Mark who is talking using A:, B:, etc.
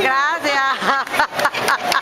A: Grazie.